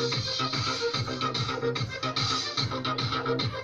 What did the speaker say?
Thank you.